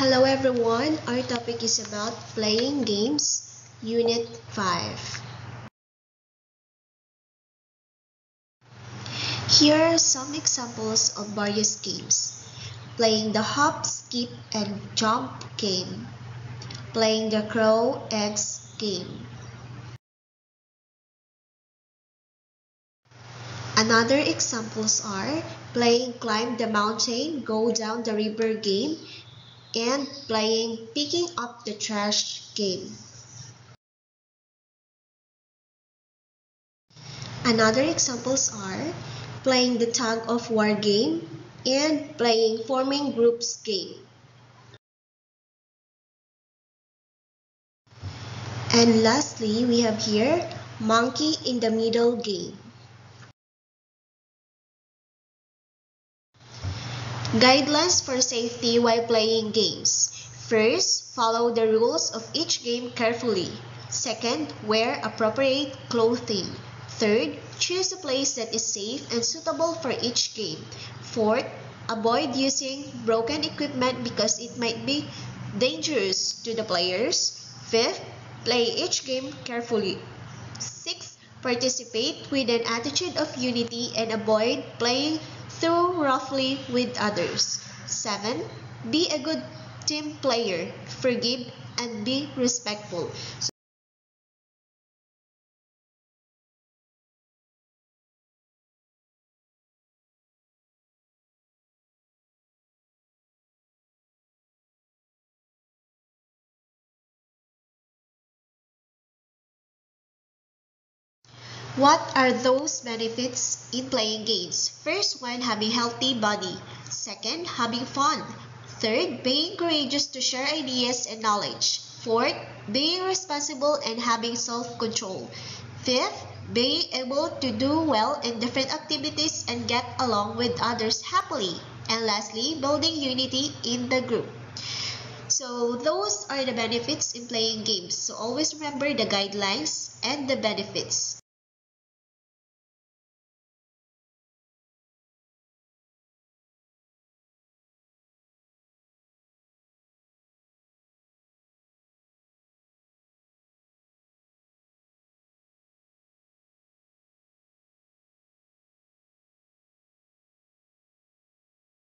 Hello everyone, our topic is about playing games, Unit 5. Here are some examples of various games. Playing the hop, skip, and jump game. Playing the crow, eggs game. Another examples are playing climb the mountain, go down the river game, and playing picking up the trash game. Another examples are playing the tug of war game and playing forming groups game. And lastly, we have here monkey in the middle game. Guidelines for safety while playing games. First, follow the rules of each game carefully. Second, wear appropriate clothing. Third, choose a place that is safe and suitable for each game. Fourth, avoid using broken equipment because it might be dangerous to the players. Fifth, play each game carefully. Sixth, participate with an attitude of unity and avoid playing through roughly with others. 7. Be a good team player. Forgive and be respectful. What are those benefits in playing games? First one, having healthy body. Second, having fun. Third, being courageous to share ideas and knowledge. Fourth, being responsible and having self-control. Fifth, being able to do well in different activities and get along with others happily. And lastly, building unity in the group. So those are the benefits in playing games. So always remember the guidelines and the benefits.